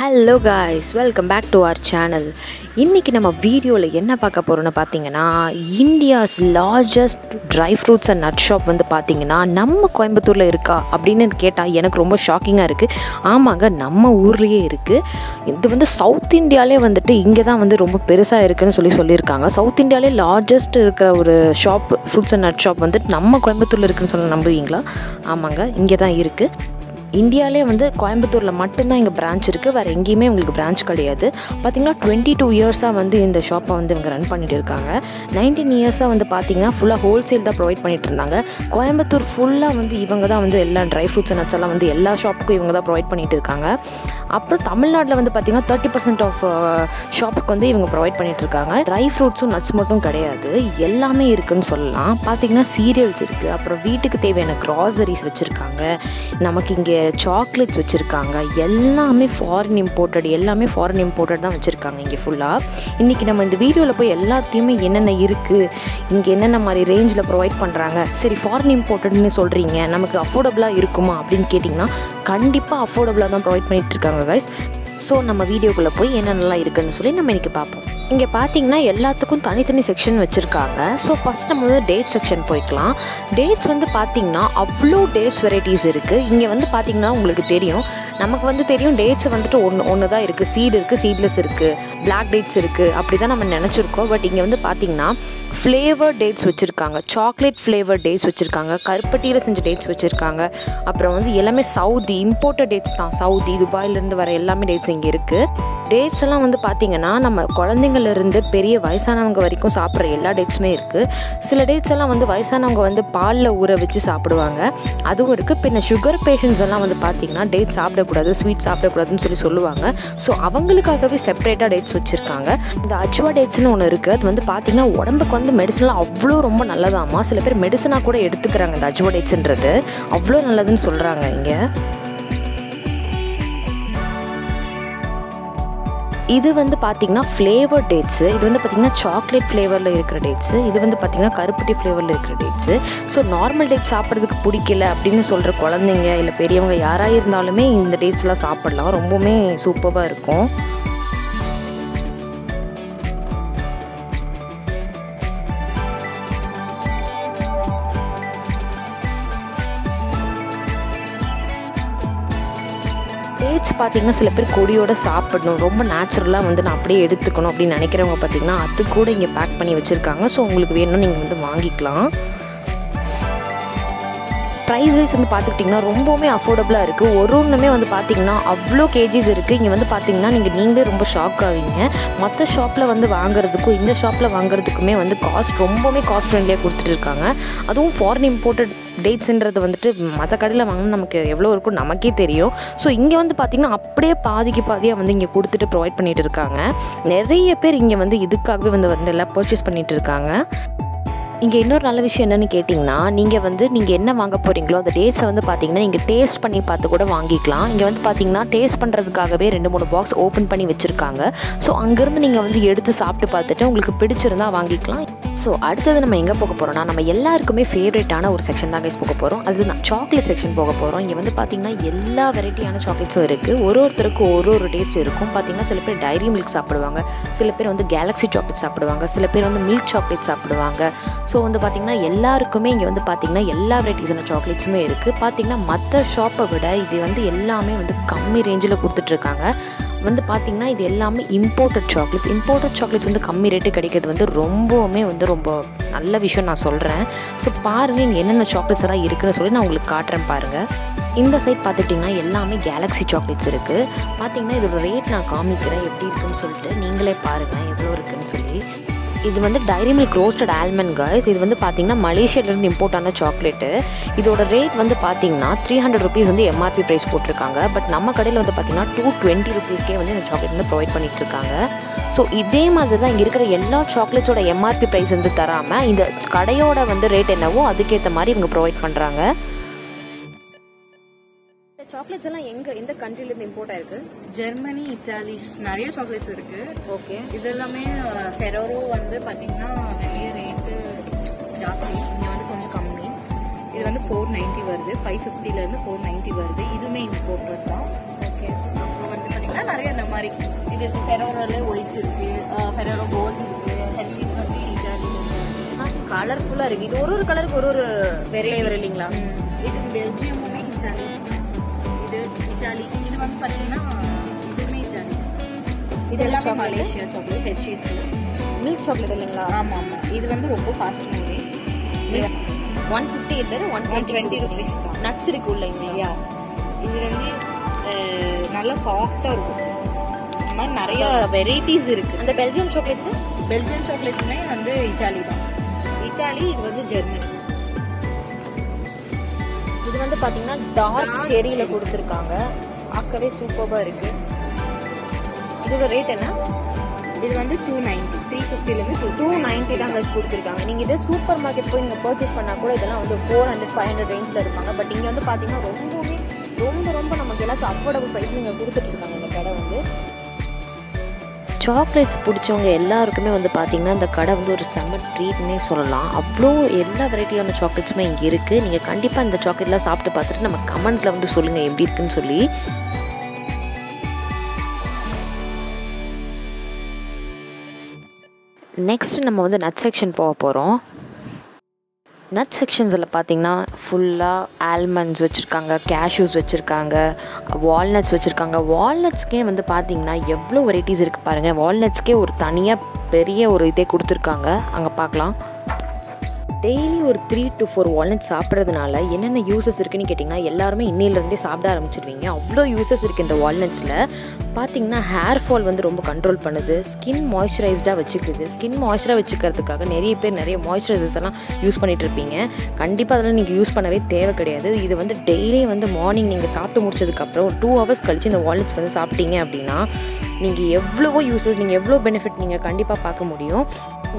Hello guys welcome back to our channel இன்றைக்கி நம்ம வீடியோவில் என்ன பார்க்க போகிறோன்னு பார்த்தீங்கன்னா India's largest dry fruits and nut shop வந்து பார்த்தீங்கன்னா நம்ம கோயம்புத்தூரில் இருக்கா அப்படின்னு கேட்டால் எனக்கு ரொம்ப ஷாக்கிங்காக இருக்குது ஆமாங்க நம்ம ஊர்லேயே இருக்குது இது வந்து சவுத் இந்தியாவிலே வந்துட்டு இங்கே தான் வந்து ரொம்ப பெருசாக இருக்குதுன்னு சொல்லி சொல்லியிருக்காங்க. சவுத் இந்தியாவிலே லார்ஜஸ்ட் இருக்கிற ஒரு shop fruits and nut shop வந்துட்டு நம்ம கோயம்புத்தூரில் இருக்குன்னு சொல்ல நம்புவீங்களா? ஆமாங்க இங்கே தான் இருக்குது இந்தியாவிலே வந்து கோயம்புத்தூரில் மட்டும்தான் இங்கே பிரான்ச் இருக்குது வேறு எங்கேயுமே உங்களுக்கு பிரான்ச் கிடையாது. பார்த்திங்கன்னா டுவெண்ட்டி டூ இயர்ஸாக வந்து இந்த ஷாப்பை வந்து இவங்க ரன் பண்ணிட்டு இருக்காங்க. நைன்டீன் இயர்ஸாக வந்து பார்த்திங்கன்னா ஃபுல்லாக ஹோல்சேல் தான் ப்ரொவைட் பண்ணிட்டு இருந்தாங்க. கோயம்புத்தூர் ஃபுல்லாக வந்து இவங்க தான் வந்து எல்லா ட்ரை ஃப்ரூட்ஸ் நட்ஸ் எல்லாம் வந்து எல்லா ஷாப்புக்கும் இவங்க தான் ப்ரொவைட் பண்ணிட்டு இருக்காங்க. அப்புறம் தமிழ்நாட்டில் வந்து பார்த்திங்கன்னா தேர்ட்டி பர்சன்ட் ஆஃப் ஷாப்ஸ்க்கு வந்து இவங்க ப்ரொவைட் பண்ணிட்டு இருக்காங்க. ட்ரை ஃப்ரூட்ஸும் நட்ஸ் மட்டும் கிடையாது. எல்லாமே இருக்குன்னு சொல்லலாம். பார்த்திங்கன்னா சீரியல்ஸ் இருக்குது அப்புறம் வீட்டுக்கு தேவையான க்ராசரிஸ் வச்சுருக்காங்க. நமக்கு இங்கே சாக்லேட்ஸ் வச்சுருக்காங்க. எல்லாமே ஃபாரின் இம்போர்ட்டட் எல்லாமே ஃபாரின் இம்போர்ட்டட் தான் வச்சுருக்காங்க இங்கே ஃபுல்லாக இன்றைக்கி நம்ம இந்த வீடியோவில் போய் எல்லாத்தையுமே என்னென்ன இருக்குது இங்கே என்னென்ன மாதிரி ரேஞ்சில் ப்ரொவைட் பண்ணுறாங்க சரி ஃபாரின் இம்போர்ட்டட்னு சொல்கிறீங்க நமக்கு அஃபோர்டபுளாக இருக்குமா அப்படின்னு கேட்டிங்கன்னா கண்டிப்பாக அஃபோர்டபுளாக தான் ப்ரொவைட் பண்ணிகிட்டு இருக்காங்க கைஸ் ஸோ நம்ம வீடியோக்குள்ளே போய் என்னென்னலாம் இருக்குதுன்னு சொல்லி நம்ம இன்றைக்கி பார்ப்போம். இங்கே பார்த்தீங்கன்னா எல்லாத்துக்கும் தனித்தனி செக்ஷன் வச்சுருக்காங்க. ஸோ ஃபஸ்ட் நம்ம வந்து டேட் செக்ஷன் போய்க்கலாம். டேட்ஸ் வந்து பார்த்திங்கன்னா அவ்வளோ டேட்ஸ் வெரைட்டிஸ் இருக்குது இங்கே வந்து பார்த்திங்கன்னா உங்களுக்கு தெரியும். நமக்கு வந்து தெரியும் டேட்ஸ் வந்துட்டு ஒன்று ஒன்று தான் இருக்குது சீடு இருக்குது சீட்லெஸ் இருக்குது பிளாக் டேட்ஸ் இருக்குது அப்படி தான் நம்ம நினச்சிருக்கோம். பட் இங்கே வந்து பார்த்திங்கன்னா ஃப்ளேவர் டேட்ஸ் வச்சுருக்காங்க. சாக்லேட் ஃப்ளேவர் டேட்ஸ் வச்சுருக்காங்க. கருப்பட்டியில் செஞ்ச டேட்ஸ் வச்சுருக்காங்க. அப்புறம் வந்து எல்லாமே சவுதி இம்போர்ட்டட் டேட்ஸ் தான். சவுதி துபாயிலேருந்து வர எல்லாமே டேட்ஸ் இங்கே இருக்குது டேட்ஸ் எல்லாம் வந்து பார்த்திங்கன்னா நம்ம குழந்தைங்க குழந்தைங்கள்லேருந்து பெரிய வயசானவங்க வரைக்கும் சாப்பிட்ற எல்லா டேட்ஸுமே இருக்குது சில டேட்ஸ் எல்லாம் வந்து வயசானவங்க வந்து பாலில் ஊற வச்சு சாப்பிடுவாங்க. அதுவும் இருக்குது பின்ன சுகர் பேஷண்ட்ஸ் எல்லாம் வந்து பார்த்திங்கன்னா டேட் சாப்பிடக்கூடாது ஸ்வீட் சாப்பிடக்கூடாதுன்னு சொல்லி சொல்லுவாங்க. ஸோ அவங்களுக்காகவே செப்பரேட்டாக டேட்ஸ் வச்சுருக்காங்க. இந்த அச்சுவா டேட்ஸ்னு ஒன்று இருக்குது அது வந்து பார்த்திங்கன்னா உடம்புக்கு வந்து மெடிசன்லாம் அவ்வளோ ரொம்ப நல்லதாமா சில பேர் மெடிசனாக கூட எடுத்துக்கிறாங்க இந்த அச்சுவா டேட்ஸ்ன்றது அவ்வளோ நல்லதுன்னு சொல்கிறாங்க இங்கே. இது வந்து பார்த்திங்கன்னா ஃப்ளேவர் டேட்ஸு இது வந்து பார்த்திங்கன்னா சாக்லேட் ஃப்ளேவரில் இருக்கிற டேட்ஸு இது வந்து பார்த்திங்கன்னா கருப்பட்டி ஃப்ளேவரில் இருக்கிற டேட்ஸு ஸோ நார்மல் டேட்ஸ் சாப்பிட்றதுக்கு பிடிக்கல அப்படின்னு சொல்கிற குழந்தைங்க இல்லை பெரியவங்க யாராக இருந்தாலுமே இந்த டேட்ஸ்லாம் சாப்பிட்லாம். ரொம்பவுமே சூப்பராக இருக்கும். பார்த்திங்கன்னா சில பேர் கொடியோட சாப்பிடணும். ரொம்ப நேச்சுரலாக வந்து நான் அப்படியே எடுத்துக்கணும் அப்படின்னு நினைக்கிறவங்க பார்த்திங்கன்னா அது கூட இங்கே பேக் பண்ணி வச்சுருக்காங்க. ஸோ உங்களுக்கு வேணும்னு நீங்கள் வந்து வாங்கிக்கலாம். ப்ரைஸ் வைஸ் வந்து பார்த்துக்கிட்டிங்கன்னா ரொம்பவுமே அஃபோர்டபுளாக இருக்குது ஒரு ஒன்றுமே வந்து பார்த்திங்கன்னா அவ்வளோ கேஜிஸ் இருக்குது இங்கே வந்து பார்த்திங்கன்னா நீங்கள் நீங்களே ரொம்ப ஷாக் ஆவீங்க. மற்ற ஷாப்பில் வந்து வாங்குறதுக்கும் இந்த ஷாப்பில் வாங்குறதுக்குமே வந்து காஸ்ட் ரொம்பவுமே காஸ்ட் ஃப்ரெண்ட்லியாக கொடுத்துட்டு இருக்காங்க. அதுவும் ஃபாரின் இம்போர்ட்டட் டேட்ஸுன்றது வந்துட்டு மற்ற கடையில் வாங்கினா நமக்கு எவ்வளோ இருக்கும் நமக்கே தெரியும். ஸோ இங்கே வந்து பார்த்திங்கன்னா அப்படியே பாதிக்கு பாதியாக வந்து இங்கே கொடுத்துட்டு ப்ரொவைட் பண்ணிகிட்டு இருக்காங்க. நிறைய பேர் இங்கே வந்து இதுக்காகவே வந்து வந்து எல்லாம் பர்ச்சேஸ் பண்ணிகிட்டு இருக்காங்க. இங்கே இன்னொரு நல்ல விஷயம் என்னென்னு கேட்டிங்கன்னா நீங்கள் வந்து நீங்கள் என்ன வாங்க போகிறீங்களோ அந்த டேட்ஸை வந்து பார்த்தீங்கன்னா நீங்கள் டேஸ்ட் பண்ணி பார்த்து கூட வாங்கிக்கலாம். இங்கே வந்து பார்த்தீங்கன்னா டேஸ்ட் பண்ணுறதுக்காகவே ரெண்டு மூணு பாக்ஸ் ஓப்பன் பண்ணி வச்சுருக்காங்க. ஸோ அங்கேருந்து நீங்கள் வந்து எடுத்து சாப்பிட்டு பார்த்துட்டு உங்களுக்கு பிடிச்சிருந்தா வாங்கிக்கலாம். ஸோ அடுத்தது நம்ம எங்கே போக போகிறோம்னா நம்ம எல்லாருக்குமே ஃபேவரட்டான ஒரு செக்ஷன் தான் கைஸ் போக போகிறோம் அதுதான் சாக்லேட் செக்ஷன் போக போகிறோம் இங்கே வந்து பார்த்திங்கன்னா எல்லா வெரைட்டியான சாக்லேட்ஸும் இருக்குது ஒரு ஒருத்தருக்கும் ஒரு ஒரு டேஸ்ட் இருக்கும். பார்த்திங்கன்னா சில பேர் டைரி மில்க் சாப்பிடுவாங்க. சில பேர் வந்து கேலக்ஸி சாக்லேட் சாப்பிடுவாங்க. சில பேர் வந்து மில்க் சாக்லேட் சாப்பிடுவாங்க. ஸோ வந்து பார்த்திங்கன்னா எல்லாருக்குமே இங்கே வந்து பார்த்திங்கன்னா எல்லா வெரைட்டிஸான சாக்லேட்ஸுமே இருக்குது பார்த்திங்கன்னா மற்ற ஷாப்பை விட இது வந்து எல்லாமே வந்து கம்மி ரேஞ்சில் கொடுத்துட்ருக்காங்க. வந்து பார்த்திங்கன்னா இது எல்லாமே இம்போர்ட்டட் சாக்லேட்ஸ் இம்போர்ட்டட் சாக்லேட்ஸ் வந்து கம்மி ரேட்டு கிடைக்கிறது வந்து ரொம்பவுமே வந்து ரொம்ப நல்ல விஷயம் நான் சொல்கிறேன் ஸோ பாருங்கள் இங்கே என்னென்ன சாக்லேட்ஸ் எல்லாம் இருக்குன்னு சொல்லி நான் உங்களுக்கு காட்டுறேன் பாருங்கள் இந்த சைட் பார்த்துட்டிங்கன்னா எல்லாமே கேலக்ஸி சாக்லேட்ஸ் இருக்குது பார்த்தீங்கன்னா இதோட ரேட் நான் காமிக்கிறேன் எப்படி இருக்குன்னு சொல்லிட்டு நீங்களே பாருங்கள் எவ்வளோ இருக்குன்னு சொல்லி. இது வந்து dairy milk roasted almond guys இது வந்து பார்த்தீங்கன்னா மலேசியாவிலேருந்து இம்போர்ட் ஆன சாக்லேட்டு இதோட ரேட் வந்து பார்த்தீங்கன்னா த்ரீ ஹண்ட்ரட் ருபீஸ் வந்து எம்ஆர்பி ப்ரைஸ் போட்டிருக்காங்க. பட் நம்ம கடையில் வந்து பார்த்தீங்கன்னா டூ டுவெண்ட்டி ருபீஸ்க்கே வந்து இந்த சாக்லேட் வந்து ப்ரொவைட் பண்ணிட்டு இருக்காங்க ஸோ இதே மாதிரி தான் இங்கே இருக்கிற எல்லா சாக்லேட்ஸோட எம்ஆர்பி ப்ரைஸ் வந்து தராமல் இந்த கடையோட வந்து ரேட் என்னவோ அதுக்கேற்ற மாதிரி இவங்க ப்ரொவைட் பண்ணுறாங்க சாக்லேட்ஸ் எல்லாம் எங்க எந்த கண்ட்ரில இருந்து இம்போர்ட் ஆயிருக்கு? ஜெர்மனி இத்தாலிஸ் நிறைய சாக்லேட்ஸ் இருக்கு. ஓகே. இது எல்லாமே ஃபெரோரோ வந்து பாத்தீங்கன்னா வெளிய ரேட்டு ஜாஸ்தி. இங்க வந்து கொஞ்சம் கம்மி. இது வந்து ஃபோர் நைன்ட்டி வருது. ஃபைவ் ஃபிஃப்டில இருந்து ஃபோர் நைன்ட்டி வருது. இதுவுமே இம்போர்ட்டட் தான். ஓகே. அப்புறம் வந்து பாத்தீங்கன்னா நிறைய இந்த மாதிரி. இது ஃபெரோரோல ஒயிட்ஸ் இருக்கு ஃபெரோரோ கோல்டு இருக்கு ஹெர்ஷீஸ் வந்து இட்டாலி கலர்ஃபுல்லா இருக்கு. இது ஒரு ஒரு கலருக்கு ஒரு ஒரு ஃபிளேவர் இல்லைங்களா? இது பெல்ஜியமுமே இட்டாலி இட்டாலி இது வந்து பார்த்தீங்கன்னா இதுவுமே இட்டாலி இது எல்லாமே Malaysia chocolate Hershey's milk chocolate இல்லைங்களா? ஆமா ஆமா இது வந்து ரொம்ப ஃபாஸ்ட் மூவிங் ஒன் ஃபிஃப்டி இல்லை ஒன் ஒன் டுவெண்ட்டி ருபீஸ் தான். நட்ஸ் இருக்கு இல்லைங்களா யா இது வந்து நல்லா சாஃப்டா இருக்கும். இந்த மாதிரி நிறைய வெரைட்டிஸ் இருக்கு. அந்த பெல்ஜியம் சாக்லேட்ஸ் பெல்ஜியன் சாக்லேட்டுமே வந்து இட்டாலி தான். இட்டாலி இது வந்து ஜெர்மனி இது வந்து பாத்தீங்கன்னா டார்க் செரியில கொடுத்துருக்காங்க. பார்க்கவே சூப்பர்பா இருக்கு. இதோட ரேட் என்ன? இது வந்து டூ நைன்டி த்ரீ ஃபிஃப்டிலேருந்து டூ டூ நைன்டி தான் guys கொடுத்துருக்காங்க. நீங்க இதே சூப்பர் மார்க்கெட் போய் நீங்க பர்ச்சேஸ் பண்ணா கூட இதெல்லாம் வந்து ஃபோர் ஹண்ட்ரட் ஃபைவ் ஹண்ட்ரட் ரேஞ்சில் இருப்பாங்க. பட் இங்க வந்து பாத்தீங்கன்னா ரொம்பவே ரொம்ப ரொம்ப நமக்கு எல்லாத்துக்கும் அஃபோர்டபுள் ப்ரைஸ் நீங்க கொடுத்துட்டு இருக்காங்க இந்த கடை வந்து. சாக்லேட்ஸ் பிடிச்சவங்க எல்லாருக்குமே வந்து பார்த்தீங்கன்னா இந்த கடை வந்து ஒரு செம்ம ட்ரீட்னே சொல்லலாம். அவ்வளோ எல்லா வெரைட்டியான சாக்லேட்ஸுமே இங்கே இருக்குது நீங்கள் கண்டிப்பாக இந்த சாக்லேட்லாம் சாப்பிட்டு பார்த்துட்டு நம்ம கமெண்ட்ஸில் வந்து சொல்லுங்கள் எப்படி இருக்குன்னு சொல்லி. நெக்ஸ்ட் நம்ம வந்து நட் செக்ஷன் போக போகிறோம் நட் செக்ஷன்ஸில் பார்த்தீங்கன்னா ஃபுல்லாக ஆல்மண்ட்ஸ் வச்சுருக்காங்க கேஷ்யூஸ் வச்சுருக்காங்க வால்நட்ஸ் வச்சுருக்காங்க. வால்நட்ஸ்க்கே வந்து பார்த்தீங்கன்னா எவ்வளோ வெரைட்டிஸ் இருக்குது பாருங்கள் வால்நட்ஸ்க்கே ஒரு தனியாக பெரிய ஒரு இதே கொடுத்துருக்காங்க. அங்கே பார்க்கலாம் டெய்லி ஒரு த்ரீ டு ஃபோர் வால்நட் சாப்பிட்றதுனால என்னென்ன யூசஸ் இருக்குன்னு கேட்டிங்கன்னா எல்லாருமே இன்னிலேருந்தே சாப்பிட ஆரம்பிச்சிருவீங்க. அவ்வளோ யூசஸ் இருக்குது இந்த வால்நட்ஸில் பார்த்தீங்கன்னா ஹேர் ஃபால் வந்து ரொம்ப கண்ட்ரோல் பண்ணுது. ஸ்கின் மாய்ஸ்சரைஸ்டாக வச்சுக்கிறது ஸ்கின் மாய்ஸ்சராக வச்சுக்கிறதுக்காக நிறைய பேர் நிறைய மாய்ஸ்சரைசர்ஸ் எல்லாம் யூஸ் பண்ணிட்டு இருப்பீங்க. கண்டிப்பாக அதெல்லாம் நீங்கள் யூஸ் பண்ணவே தேவை கிடையாது. இது வந்து டெய்லி வந்து மார்னிங் நீங்கள் சாப்பிட்டு முடிச்சதுக்கப்புறம் ஒரு டூ ஹவர்ஸ் கழிச்சு இந்த வால்நட்ஸ் வந்து சாப்பிட்டீங்க அப்படின்னா நீங்கள் எவ்வளவோ யூசஸ் நீங்கள் எவ்வளோ பெனிஃபிட் நீங்கள் கண்டிப்பாக பார்க்க முடியும்.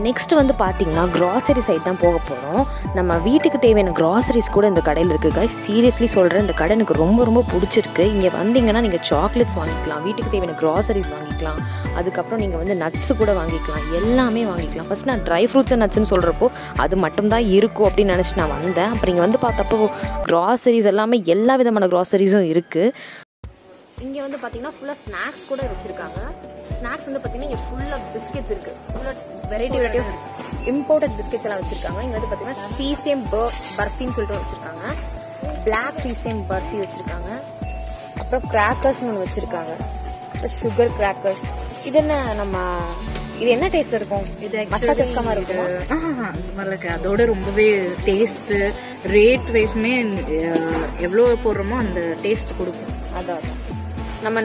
நெக்ஸ்ட் வந்து பார்த்தீங்கன்னா க்ராசரி சைட் தான் போக போகிறோம் நம்ம வீட்டுக்கு தேவையான க்ராசரிஸ் கூட இந்த கடையில் இருக்குது சீரியஸ்லி சொல்கிறேன் இந்த கடை எனக்கு ரொம்ப ரொம்ப பிடிச்சிருக்கு. இங்கே வந்தீங்கன்னா நீங்கள் சாக்லேட்ஸ் வாங்கிக்கலாம் வீட்டுக்கு தேவையான க்ராசரிஸ் வாங்கிக்கலாம். அதுக்கப்புறம் நீங்கள் வந்து நட்ஸ் கூட வாங்கிக்கலாம் எல்லாமே வாங்கிக்கலாம். ஃபஸ்ட் நான் ட்ரை ஃப்ரூட்ஸ் அண்ட் நட்ஸ்னு சொல்கிறப்போ அது மட்டும்தான் இருக்கும் அப்படின்னு நினச்சி நான் வந்தேன். அப்புறம் இங்கே வந்து பார்த்தப்போ க்ராசரிஸ் எல்லாமே எல்லா விதமான க்ராசரிஸும் இருக்குது இங்கே வந்து பார்த்தீங்கன்னா ஃபுல்லாக ஸ்நாக்ஸ் கூட வச்சுருக்காங்க. ஸ்நாக்ஸ் வந்து பார்த்தீங்கன்னா இங்கே ஃபுல்லாக பிஸ்கெட்ஸ் இருக்குது ஃபுல்லாக variety variety of imported biscuits எல்லாம் வச்சுருக்காங்க. இங்கே வந்து பார்த்தீங்கன்னா சீசேம் பர்ஃபின்னு சொல்லிட்டு வச்சுருக்காங்க. பிளாக் சீசேம் பர்ஃபி வச்சுருக்காங்க. அப்புறம் கிராக்கர்ஸ்னு ஒன்று வச்சுருக்காங்க. சுகர் கிராக்கர்ஸ் இது என்ன நம்ம இது என்ன டேஸ்ட் இருக்கும்? இது சஸ்கமா இருக்குமா? இருக்கு. அதோட ரொம்பவே டேஸ்ட் ரேட் வைஸ்மே எவ்வளோ போடுறோமோ அந்த டேஸ்ட் கொடுக்கும். அதான். நம்ம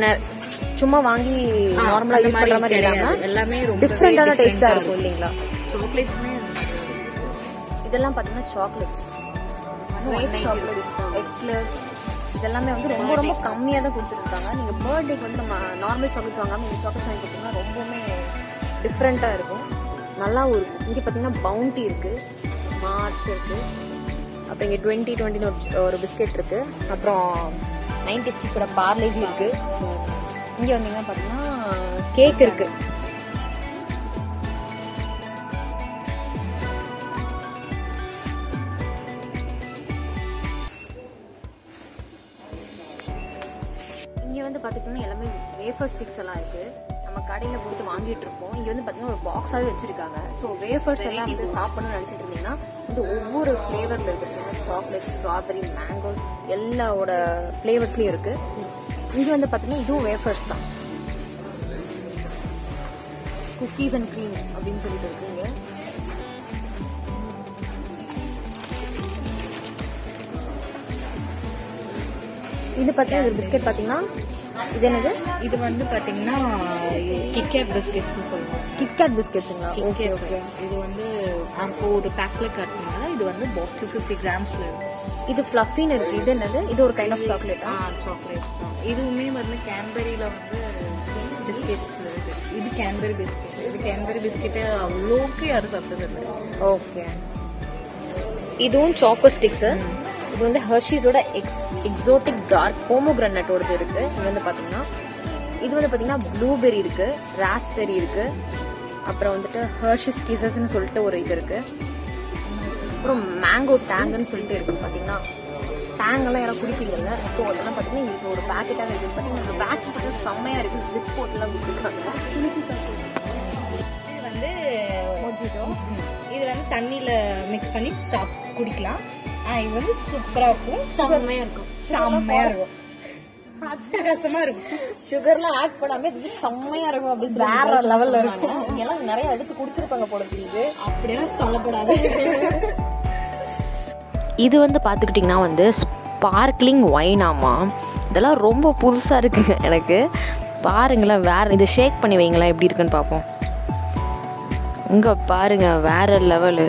சும்மா வாங்கி நார்மலா யூஸ் பண்ற மாதிரி. இல்லாம எல்லாமே ரொம்ப டிஃப்ரெண்டான டேஸ்டா இருக்கும் இல்லைங்களா? சாக்லேட்ஸ்மே இதெல்லாம் பாத்தீங்கன்னா சாக்லேட்ஸ் ஒயிட் சாக்லேட்ஸ் எக்லர்ஸ் இதெல்லாமே வந்து ரொம்ப ரொம்ப கம்மியாக தான் கொடுத்துருக்காங்க. நீங்க பர்த்டேக்கு வந்து நம்ம நார்மல் சாக்லேட்ஸ் வாங்காம இந்த சாக்லேட்ஸ் வாங்கி கொடுத்தீங்கன்னா ரொம்பவுமே டிஃப்ரெண்டா இருக்கும். நல்லாவும் இருக்கும். இங்க பாத்தீங்கன்னா பவுண்டி இருக்கு. மார்ச் இருக்கு. அப்புறம் இங்க டுவெண்ட்டி டுவெண்ட்டின்னு ஒரு பிஸ்கெட் இருக்கு. அப்புறம் நைன்டி ஸ்கிட்ஸோட பார்லேஜி இருக்கு. இங்க வந்தீங்கன்னா பாத்தீங்கன்னா கேக் இருக்கு. இங்க வந்து பாத்துக்கிட்டோம்னா எல்லாமே வேஃபர் ஸ்டிக்ஸ் எல்லாம் இருக்கு. நம்ம கடையில கொடுத்து வாங்கிட்டு இருப்போம் இங்க வந்து பாத்தீங்கன்னா ஒரு பாக்ஸாவே வச்சிருக்காங்க. ஸோ வேஃபர்ஸ் எல்லாம் வந்து சாப்பிடணும்னு நினைச்சிட்டு இருந்தீங்கன்னா வந்து ஒவ்வொரு ஃபிளேவர்ல இருக்கு. சாக்லேட் ஸ்ட்ராபெரி மேங்கோ எல்லாவோட ஃபிளேவர்ஸ்லயும் இருக்கு. இங்க வந்து பாத்தீங்கன்னா இதுவும் வேஃபர்ஸ் தான். குக்கீஸ் அண்ட் க்ரீம் அப்படின்னு சொல்லிட்டு இருக்குங்க. இது பார்த்தீங்கன்னா ஒரு பிஸ்கெட் பார்த்தீங்கன்னா இது என்னது? இது வந்து பாத்தீங்கன்னா கிட்கேட் பிஸ்கெட்ஸ் சொல்லுவோம் கிட்கேட் பிஸ்கெட்ஸுங்களா ஓகே ஓகே. இது வந்து அப்போ ஒரு பேக்ல கட்டினால இது வந்து டூ ஃபிஃப்டி கிராம்ஸ்ல இருக்கும் இது ஃப்ளஃபின்னு இருக்கு. இது என்னது? இது ஒரு கைண்ட் ஆஃப் சாக்லேட்டா சாக்லேட்ஸ் தான். இதுவுமே வந்து கேன்பெரியில வந்து பிஸ்கெட்ஸ் இது கேன்பெரி பிஸ்கெட் இது கேன்பெரி பிஸ்கெட்டு அவ்வளோக்கு யாரும் சாப்பிட்டது இல்லை. ஓகே. இதுவும் சாக்கோ ஸ்டிக்ஸ் இது வந்து ஹர்ஷீஸோட எக்ஸ் எக்ஸோட்டிக் டார்க் போமோகிரானட்டோடது இருக்கு. இது வந்து பாத்தீங்கன்னா இது வந்து பாத்தீங்கன்னா ப்ளூபெரி இருக்கு ராஸ்பெரி இருக்கு. அப்புறம் வந்துட்டு ஹர்ஷிஸ் கிசஸ்ன்னு சொல்லிட்டு ஒரு இது இருக்கு. அப்புறம் மேங்கோ டேங்குன்னு சொல்லிட்டு இருக்கு பாத்தீங்கன்னா. டேங்கெல்லாம் யாரும் குடிப்பீங்கல்ல ஸோ அதெல்லாம் பார்த்தீங்கன்னா எங்களுக்கு ஒரு பேக்கெட்டாக இருக்குது பார்த்தீங்கன்னா இந்த பேக்கெட் பார்த்தீங்கன்னா செம்மையாக இருக்குது ஜிப் போட்டுலாம் கொடுத்துருக்காங்க. இது வந்து மொஜிட்டோ இது வந்து தண்ணியில மிக்ஸ் பண்ணி சாப் குடிக்கலாம். இது வந்து சூப்பரா இருக்கும். செம்மையாக இருக்கும். செம்மையா இருக்கும். அட்டகாசமா இருக்கும். சுகர்லாம் ஆட் பண்ணாம இது செம்மையா இருக்கும் அப்படின்னு வேற லெவல்ல இருக்கும். எல்லாம் நிறைய எடுத்து குடிச்சிருப்பாங்க போல தெரியுது. அப்படியெல்லாம் சொல்லக்கூடாது. இது வந்து பார்த்துக்கிட்டிங்கன்னா வந்து ஸ்பார்க்லிங் ஒயினாமா இதெல்லாம் ரொம்ப புதுசாக இருக்குங்க எனக்கு. பாருங்களேன் வேற இது ஷேக் பண்ணி வைங்களேன் எப்படி இருக்குன்னு பார்ப்போம். இங்கே பாருங்க வேற லெவலு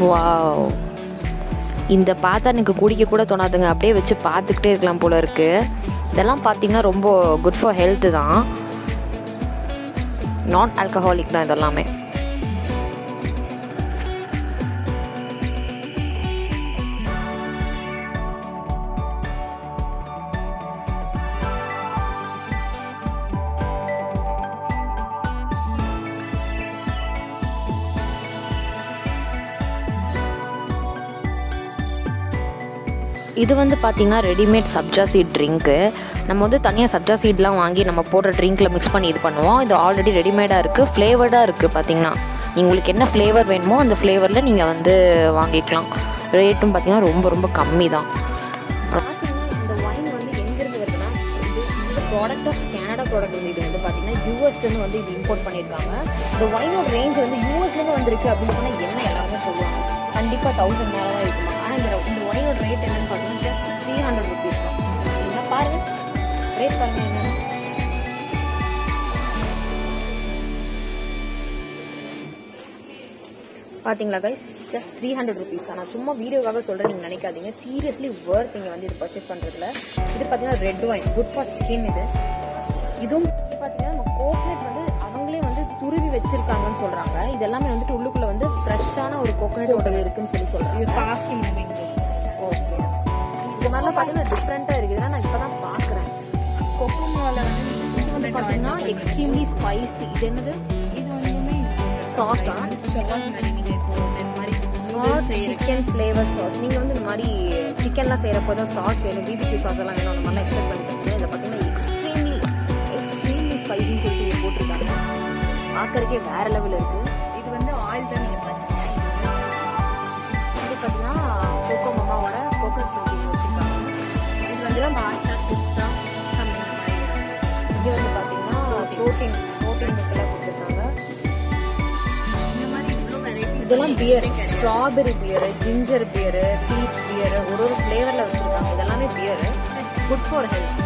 வாவ் இந்த பார்த்தா எனக்கு குடிக்க கூட தோணாதுங்க. அப்படியே வச்சு பார்த்துக்கிட்டே இருக்கலாம் போல இருக்கு. இதெல்லாம் பார்த்தீங்கன்னா ரொம்ப குட் ஃபார் ஹெல்த்து தான். நான் ஆல்கஹாலிக் தான் இதெல்லாமே. இது வந்து பார்த்திங்கன்னா ரெடிமேட் சப்ஜா சீட் ட்ரிங்க்கு நம்ம வந்து தனியாக சப்ஜா சீட்லாம் வாங்கி நம்ம போடுற ட்ரிங்க்கில் மிக்ஸ் பண்ணி இது பண்ணுவோம். இது ஆல்ரெடி ரெடிமேடாக இருக்குது ஃப்ளேவர்டாக இருக்குது பார்த்தீங்கன்னா உங்களுக்கு என்ன ஃப்ளேவர் வேணுமோ அந்த ஃப்ளேவரில் நீங்கள் வந்து வாங்கிக்கலாம். ரேட்டும் பார்த்தீங்கன்னா ரொம்ப ரொம்ப கம்மி தான் இந்த ப்ராடக்ட் ஆஃப் கனடா ப்ராடக்ட் வந்து இது வந்து பார்த்தீங்கன்னா யூஎஸ்லேருந்து வந்து இது இம்போர்ட் பண்ணியிருக்காங்க இந்த ஒயினோட ரேஞ்ச் வந்து யூஎஸ்லேருந்து வந்திருக்கு அப்படின்னு சொன்னால் என்ன எல்லாருமே சொல்லுவாங்க. கண்டிப்பாக தௌசண்ட் மேலே தான் இருக்குமா? இந்த இந்த ஒயினோட ரேட் என்னன்னு பார்த்தீங்கன்னா ஜஸ்ட் த்ரீ ஹண்ட்ரட் ருபீஸ் தான். என்ன பாருங்க. ரேட் பாருங்க என்னன்னு. பாத்தீங்களா guys just three hundred rupees தான். நான் சும்மா வீடியோக்காக சொல்கிறேன் நீங்கள் நினைக்காதீங்க. சீரியஸ்லி ஒர்த் நீங்கள் வந்து இது பர்ச்சேஸ் பண்ணுறதுல இது பார்த்தீங்கன்னா red wine good for skin இது. இதுவும் பார்த்தீங்கன்னா நம்ம கோகனட் வந்து துருவி வச்சிருக்காங்கன்னு சொல்றாங்க. இது எல்லாமே வந்துட்டு உள்ளுக்குள்ள வந்து ஃப்ரெஷ்ஷான ஒரு கோகனட் ஓட்டல் இருக்குன்னு சொல்லி இது சொல்றாங்க பாஸ்டி மூவிங் ஓகே இது மாதிரிலாம் பார்த்தீங்கன்னா டிஃப்ரெண்ட்டாக இருக்குது. இதெல்லாம் நான் இப்போ தான் பார்க்குறேன். கொக்கோமால வந்து இது வந்து பார்த்தீங்கன்னா எக்ஸ்ட்ரீம்லி ஸ்பைசி இது என்னது? இது வந்துமே சாஸா சிக்கன் ஃப்ளேவர் சாஸ் நீங்கள் வந்து இந்த மாதிரி சிக்கன்லாம் செய்கிறப்போ தான் சாஸ் வேணும். பிபிக்யூ சாஸ் எல்லாம் வேணும். அந்த மாதிரிலாம் எக்ஸ்பெக்ட் பண்ணிட்டு இதில் பார்த்தீங்கன்னா எக்ஸ்ட்ரீம்லி எக்ஸ்ட்ரீம்லி ஸ்பைசின்னு சொல்லிட்டு இது போட்டிருக்காங்க. பார்க்கறதுக்கே வேற லெவல் இருக்கு. இது வந்து ஆயில் தான் நீங்க பாத்தீங்கன்னா இது பார்த்தீங்கன்னா கோகோ மாமாவோட கோகோனட் மில்க் வச்சிருக்காங்க. இது வந்து பாஸ்தா இங்கே வந்து பார்த்தீங்கன்னா ப்ரோட்டீன் ப்ரோட்டீன் மில்கெல்லாம் கொடுத்துருக்காங்க. இதெல்லாம் beer strawberry beer ginger beer peach beer ஒரு ஒரு ஃப்ளேவரில் வச்சிருக்காங்க. இதெல்லாமே பியர் குட் ஃபார் ஹெல்த்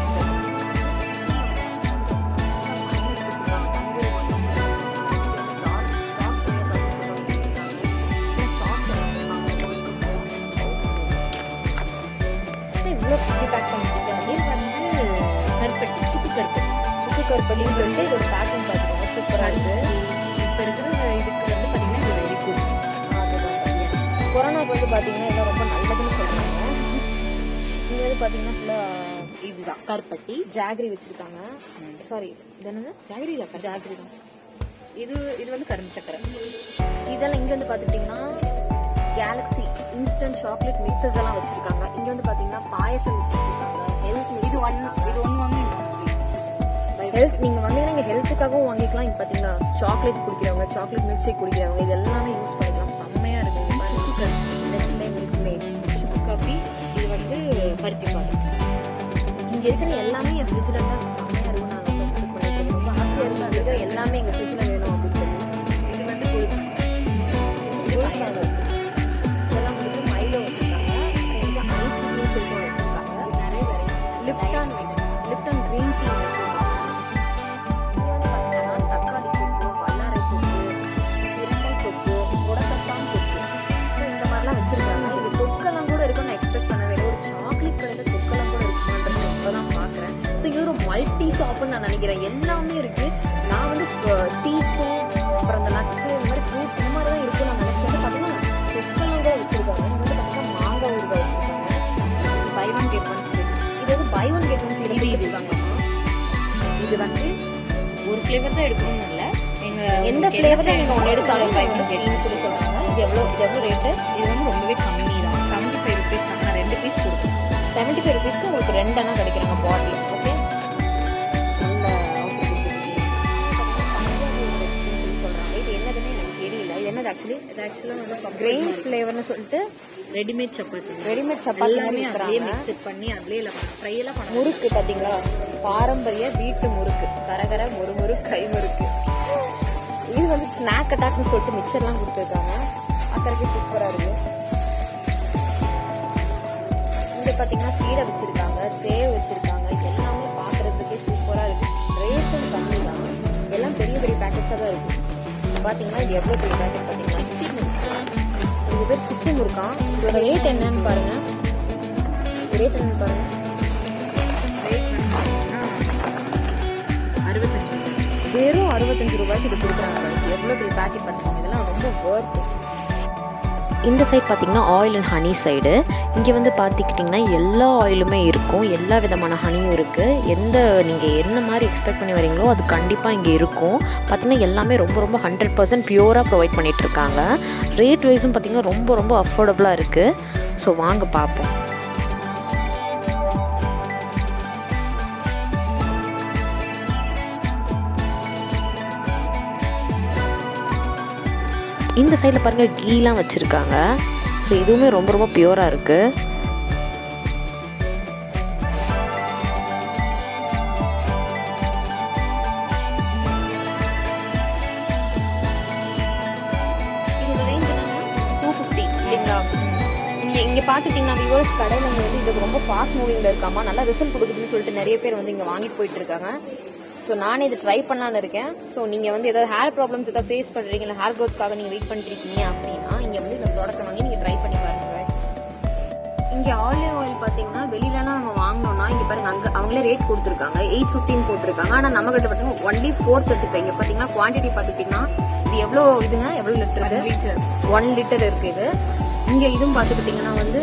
பார்த்தீங்கன்னா ஃபுல்லாக இதுதான். கருப்பட்டி. ஜாகரி வச்சுருக்காங்க. சாரி என்னது? ஜாகிரி இல்ல ஜாகரி தான். இது இது வந்து கரும்பு சக்கரை. இதெல்லாம் இங்கே வந்து பார்த்துக்கிட்டிங்கன்னா கேலக்ஸி இன்ஸ்டன்ட் சாக்லேட் மிக்சஸ் எல்லாம் வச்சுருக்காங்க. இங்கே வந்து பார்த்தீங்கன்னா பாயசம் வச்சுருக்காங்க. ஹெல்த் இது ஒன் இது ஒன்று வாங்க ஹெல்த் நீங்கள் வந்தீங்கன்னா இங்கே ஹெல்த்துக்காகவும் வாங்கிக்கலாம். இங்கே பார்த்தீங்கன்னா சாக்லேட் குடிக்கிறவங்க சாக்லேட் மில்க் ஷேக் குடிக்கிறவங்க இது எல்லாமே யூஸ் பண்ணிக்கலாம். பருத்தி பாரு இங்க இருக்கிற எல்லாமே என் ஃப்ரிட்ஜில் தான் செம்மையாக இருக்கும். நான் ரொம்ப ஆசையாக இருக்கும். இருக்கிற எல்லாமே எங்கள் ஃப்ரிட்ஜில் வேணும் அப்படின்னு சொல்லி இது வந்து மைலோ இதெல்லாம் மைலோ வச்சுருக்காங்க. சொல்லிட்டு வச்சுருக்காங்க. நிறைய varieties Lipton Lipton green tea multi ஷாப்புன்னு நான் நினைக்கிறேன். எல்லாமே இருக்குது நான் வந்து சீட்ஸும் அப்புறம் இந்த நட்ஸு இந்த மாதிரி ஃப்ரூட்ஸ் இந்த மாதிரி தான் இருக்கும். நான் நினச்சிட்டு வந்து பார்த்தீங்கன்னா தொக்கெல்லாம் கூட வச்சுருக்காங்க. இது வந்து பார்த்தீங்கன்னா மாங்காய் ஊறுகாய் வச்சுருக்காங்க. பை ஒன் கெட் ஒன் இது வந்து buy one get one free இது இது. வந்து ஒரு ஃப்ளேவர் தான் எடுக்கணும்னு இல்லை. எங்க எந்த ஃப்ளேவர்ல என்ன நீங்க ஒன்று எடுத்தாலும் பை ஒன் கெட் சொல்லி சொல்றாங்க. இது எவ்வளோ எவ்வளோ ரேட்டு இது வந்து ரொம்பவே கம்மி தான். செவன்டி ஃபைவ் ருபீஸ் ருபீஸ் கொடுக்கும் செவன்ட்டி ஃபைவ் ருபீஸ்க்கு உங்களுக்கு ரெண்டெண்ணா கிடைக்கிறாங்க பாட்டில் ஆக்சுவலி இது ஆக்சுவலாக வந்து கிரெயின் ஃப்ளேவர்னு சொல்லிட்டு ரெடிமேட் சப்பாத்தி. ரெடிமேட் சப்பாத்தி எல்லாமே மிக்ஸ் பண்ணி எல்லாம் ஃப்ரை எல்லாம் பண்ண முறுக்கு பாத்தீங்களா பாரம்பரிய வீட்டு முறுக்கு. கரகர முறு முறு கை முறுக்கு. இது வந்து ஸ்நாக் அட்டாக்னு சொல்லிட்டு மிக்சர்லாம் கொடுத்துருக்காங்க. அக்கறைக்கு சூப்பரா இருக்கு. இங்க பாத்தீங்கன்னா சீடை வச்சிருக்காங்க சேவ் வச்சிருக்காங்க. எல்லாமே பாக்குறதுக்கே சூப்பரா இருக்கு. ரேட்டும் கம்மி தான். எல்லாம் பெரிய பெரிய பேக்கெட்ஸா தான் இருக்கு. பாத்தீங்கன்னா இது எவ்வளவு பெரிய பேக்கெட் முறுக்கு இது பேர் சிட்டி முறுக்கான் இதோட ரேட் என்னன்னு பாருங்க. ரேட் என்னன்னு பாருங்க. பார்த்தீங்கன்னா வெறும் அறுபத்தஞ்சு ரூபாய்க்கு இது கொடுக்குறாங்க. எவ்வளோ பெரிய பேக்கெட் பார்த்துக்கோங்க இதெல்லாம் ரொம்ப ஒர்த் இந்த சைட் பார்த்திங்கன்னா ஆயில் அண்ட் ஹனி சைடு இங்கே வந்து பார்த்துக்கிட்டிங்கன்னா எல்லா ஆயிலுமே இருக்கும். எல்லா விதமான ஹனியும் இருக்குது எந்த நீங்கள் என்ன மாதிரி எக்ஸ்பெக்ட் பண்ணி வரீங்களோ அது கண்டிப்பாக இங்கே இருக்கும். பார்த்திங்கன்னா எல்லாமே ரொம்ப ரொம்ப ஹண்ட்ரட் பர்சன்ட் பியூராக ப்ரொவைட் பண்ணிகிட்ருக்காங்க ரேட் வைஸும் பார்த்திங்கன்னா ரொம்ப ரொம்ப அஃபோர்டபுளாக இருக்குது ஸோ வாங்க பார்ப்போம் இந்த சைடில் பாருங்கள் கீலாம் வச்சுருக்காங்க. ஸோ இதுவுமே ரொம்ப ரொம்ப பியூராக இருக்குது டூ ஃபிஃப்டி இல்லைங்களா? இங்கே பார்த்துட்டிங்கன்னா வியூவர்ஸ் கடையில் வந்து இது ரொம்ப ஃபாஸ்ட் மூவிங்கில் இருக்காமா? நல்லா ரிசல்ட் கொடுக்குதுன்னு சொல்லிட்டு நிறைய பேர் வந்து இங்கே வாங்கிட்டு போயிட்டு இருக்காங்க. ஸோ நானே இது ட்ரை பண்ணலான்னு இருக்கேன். ஸோ நீங்கள் வந்து ஏதாவது ஹேர் ப்ராப்ளம்ஸ் ஏதாவது ஃபேஸ் பண்ணுறீங்க இல்லை ஹேர் க்ரோத்க்காக நீங்கள் வெயிட் பண்ணிருக்கீங்க அப்படின்னா இங்கே வந்து இந்த ப்ராடக்ட் வாங்கி நீங்கள் ட்ரை பண்ணி பாருங்க இங்கே ஆலிவ் ஆயில் பார்த்தீங்கன்னா வெளியிலலாம் நம்ம வாங்கினோம்னா இங்கே பாருங்க அங்கே அவங்களே ரேட் கொடுத்துருக்காங்க. எயிட் ஃபிஃப்டின் போட்டிருக்காங்க. ஆனால் நம்ம கிட்ட பார்த்தீங்கன்னா ஒன்லி ஃபோர் தேர்ட்டி ஃபைவ் இங்கே பார்த்தீங்கன்னா குவான்டிட்டி பார்த்துட்டிங்கன்னா இது எவ்வளோ இதுங்க? எவ்வளோ லிட்டர் லிட்டர் ஒன் லிட்டர் இருக்கு இது. இங்க இதுவும் பார்த்துக்கிட்டிங்கன்னா வந்து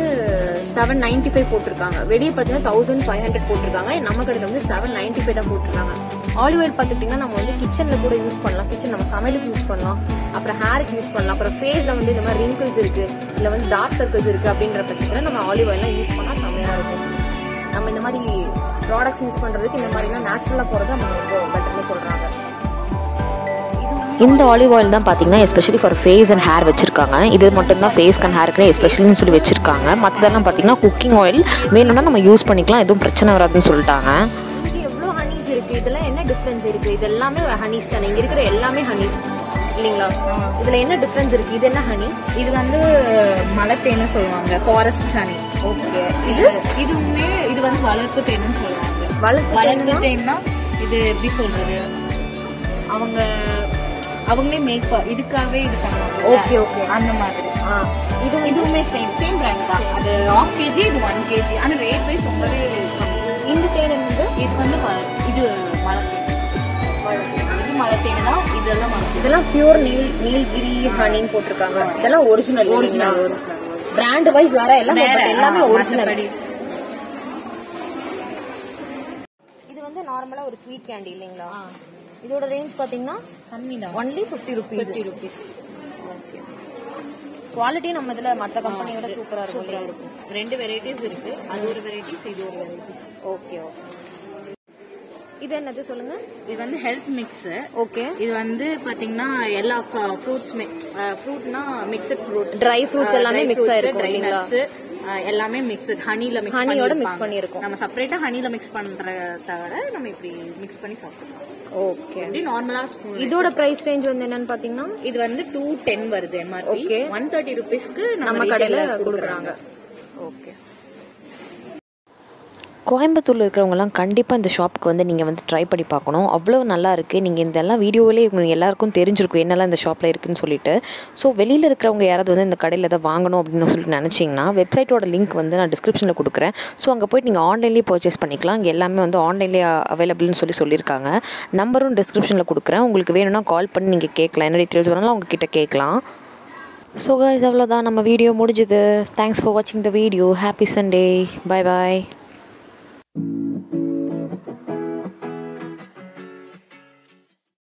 செவன் நைன்டி ஃபைவ் போட்டிருக்காங்க. வெளியே பார்த்தீங்கன்னா தௌசண்ட் ஃபைவ் ஹண்ட்ரட் போட்டிருக்காங்க. நம்ம கடையில் வந்து செவன் நைன்டி ஃபைவ் தான் போட்டிருக்காங்க. ஆலிவ் ஆயில் பார்த்துக்கிட்டிங்கன்னா நம்ம வந்து கிச்சனில் கூட யூஸ் பண்ணலாம். கிச்சன் நம்ம சமையலுக்கு யூஸ் பண்ணலாம். அப்புறம் ஹேருக்கு யூஸ் பண்ணலாம். அப்புறம் ஃபேஸில் வந்து இந்த மாதிரி ரிங்கிள்ஸ் இருக்கு. இல்லை வந்து டார்க் சர்க்கிள்ஸ் இருக்கு அப்படின்ற பட்சத்தில் நம்ம ஆலிவ் ஆயிலாம் யூஸ் பண்ணால் செம்மையாக இருக்கும். நம்ம இந்த மாதிரி ப்ராடக்ட்ஸ் யூஸ் பண்ணுறதுக்கு இந்த மாதிரிலாம் நேச்சுரலாக போகிறது நம்ம ரொம்ப பெட்டர்னு சொல்கிறாங்க இந்த ஆலிவ் ஆயில் தான் பார்த்தீங்கன்னா especially for face and hair வச்சிருக்காங்க. இது மட்டும் தான் ஃபேஸ் அண்ட் ஹேருக்கு எஸ்பெஷலின்னு சொல்லி வச்சிருக்காங்க. மற்றதெல்லாம் பார்த்தீங்கன்னா குக்கிங் ஆயில் வேணும்னா நம்ம யூஸ் பண்ணிக்கலாம். எதுவும் பிரச்சனை வராதுன்னு சொல்லிட்டாங்க. இதெல்லாம் என்ன டிஃப்ரென்ஸ் இருக்கு? இது எல்லாமே ஹனீஸ் தானே. இங்கே இருக்கிற எல்லாமே ஹனீஸ் இல்லைங்களா? இதுல என்ன டிஃப்ரென்ஸ் இருக்கு? இது என்ன ஹனி இது வந்து மலைத்தேன்னு சொல்லுவாங்க. ஃபாரஸ்ட் ஹனி ஓகே இது இதுவுமே இது வந்து வளர்ப்பு தேனுன்னு சொல்லுவாங்க. வளர்ப்பு வளர்ப்பு தேன்னா இது எப்படி சொல்றது? அவங்க அவங்களே மேக் இதுக்காகவே இது பண்ணுவாங்க ஓகே ஓகே அந்த மாதிரி. இது இதுவுமே சேம் சேம் பிராண்ட் தான். அது ஆஃப் கேஜி இது ஒன் கேஜி ஆனா ரேட் வைஸ் ரொம்பவே இந்த தேன் வந்து இது வந்து இது மலைத்தேன். இது மலைத்தேன் தான் இதெல்லாம் மலைத்தேன். இதெல்லாம் பியூர் நீல் நீல்கிரி ஹனின்னு போட்டிருக்காங்க. இதெல்லாம் original original original brand wise வேற எல்லாம் எல்லாமே ஒரிஜினல். இது வந்து நார்மலா ஒரு ஸ்வீட் கேண்டி இல்லைங்களா? இதோட ரேஞ்ச் பாத்தீங்கன்னா கம்மி தான் only fifty rupees fifty rupees quality நம்ம இதுல மத்த கம்பெனியோட சூப்பரா இருக்கும். சூப்பரா இருக்கும். ரெண்டு வெரைட்டிஸ் இருக்கு. அது ஒரு வெரைட்டிஸ் இது ஒரு வெரைட்டி ஓகே ஓகே இது என்னது சொல்லுங்க? இது வந்து ஹெல்த் மிக்ஸ் ஓகே இது வந்து பாத்தீங்கன்னா எல்லா ஃப்ரூட்ஸ்மே ஃப்ரூட்னா மிக்சட் ஃப்ரூட் ட்ரை ஃப்ரூட்ஸ் எல்லாமே மிக்ஸ் ஆயிருக்கும் ட்ரை நட்ஸ் எல்லாமே மிக்ஸ்ட் ஹனில மிக்ஸ் ஹனியோட பண்ணி மிக்ஸ் பண்ணியிருக்கோம். நம்ம செப்பரேட்டா ஹனில மிக்ஸ் பண்ற தவிர நம்ம இப்படி மிக்ஸ் பண்ணி சாப்பிடலாம் ஓகே இப்படி நார்மலா ஸ்பூன் இதோட பிரைஸ் ரேஞ்ச் வந்து என்னன்னு பாத்தீங்கன்னா? இது வந்து டூ டென் வருது எம்ஆர்பி. ஒன் தேர்ட்டி ருபீஸ்க்கு நம்ம கடையில கொடுக்குறாங்க. ஓகே கோயம்புத்தூரில் இருக்கிறவங்கலாம் கண்டிப்பாக இந்த ஷாப்புக்கு வந்து நீங்கள் வந்து ட்ரை பண்ணி பார்க்கணும். அவ்வளோ நல்லா இருக்குது நீங்கள் இதெல்லாம் வீடியோவிலே உங்களுக்கு எல்லாருக்கும் தெரிஞ்சிருக்கும். என்னெல்லாம் இந்த ஷாப்பில் இருக்குன்னு சொல்லிட்டு. ஸோ வெளியில் இருக்கிறவங்க யாராவது வந்து இந்த கடையில் எதாவது வாங்கணும் அப்படின்னு சொல்லிட்டு நினச்சிங்கன்னா வெப்சைட்டோட லிங்க் வந்து நான் டிஸ்கிரிப்ஷனில் கொடுக்குறேன். ஸோ அங்கே போய்ட்டு நீங்கள் ஆன்லைன்லேயே பர்ச்சேஸ் பண்ணிக்கலாம். இங்கே எல்லாமே வந்து ஆன்லைன்லேயே அவைலபிள்னு சொல்லி சொல்லியிருக்காங்க. நம்பரும் டிஸ்கிரிப்ஷனில் கொடுக்குறேன். உங்களுக்கு வேணும்னா கால் பண்ணி நீங்கள் கேட்கலாம். என்ன டீட்டெயில்ஸ் வேணாலும் உங்ககிட்ட கேட்கலாம். ஸோ கைஸ் அவ்வளோதான் நம்ம வீடியோ முடிஞ்சுது. தேங்க்ஸ் ஃபார் வாட்சிங் the video happy Sunday bye bye thank you